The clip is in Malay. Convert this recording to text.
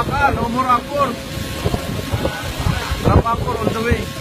Malaka, no more apple. Drop apple on the way.